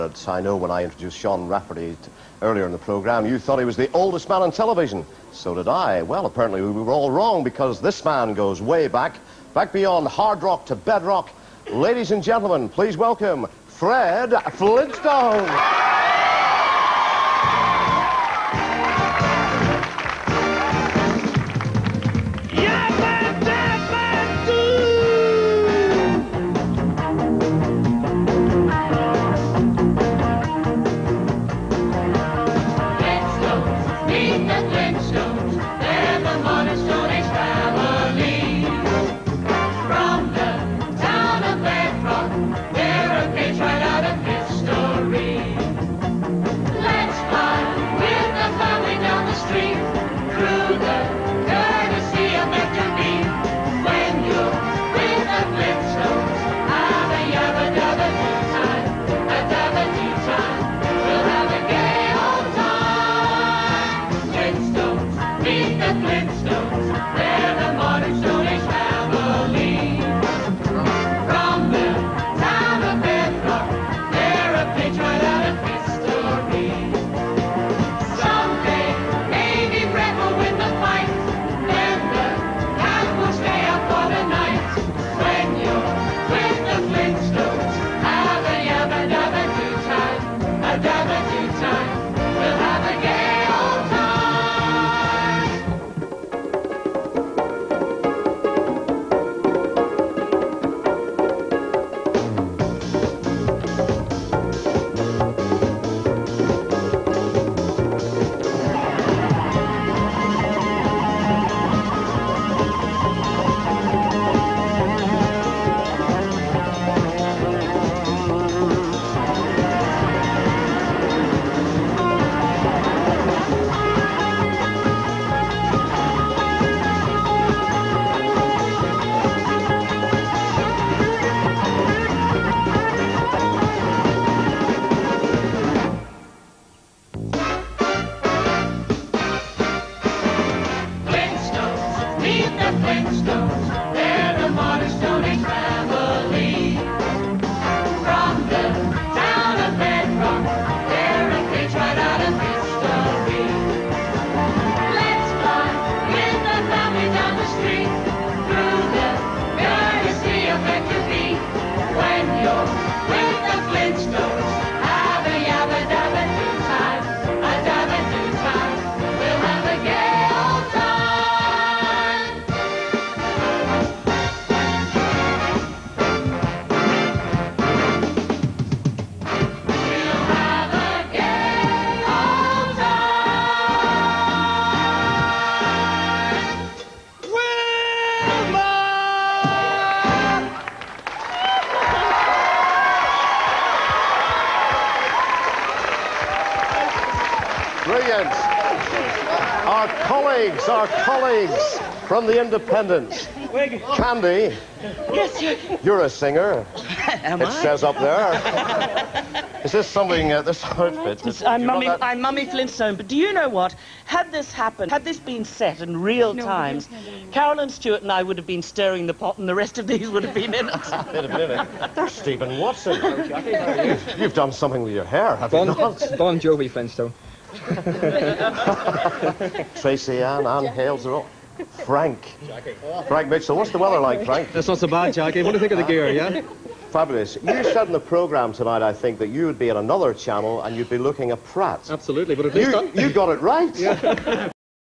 But I know when I introduced Sean Rafferty earlier in the programme, you thought he was the oldest man on television. So did I. Well, apparently we were all wrong because this man goes way back, back beyond hard rock to bedrock. Ladies and gentlemen, please welcome Fred Flintstone. When Brilliant. Our colleagues, our colleagues from the Independents. Candy, Yes, Jackie. you're a singer. Am It I? says up there. Is this something, uh, this outfit? It's- do I'm Mummy, that- I'm Mummy Flintstone, but do you know what? Had this happened, had this been set in real times, Carolyn Stewart and I would have been stirring the pot and the rest of these would have been in it. Wait a minute. There's Steven Watson. You've done something with your hair, have you not? bon Jovi Flintstone. Tracey Anne, Anne Hailes are all. Frank. Frank Mitchell. What's the weather like, Frank? That's not so bad, Jackie. What do you think of the gear, yeah? Fabulous. You said in the programme tonight, I think, that you would be at another channel and you'd be looking at Pratt. Absolutely, but at least You, you got it right.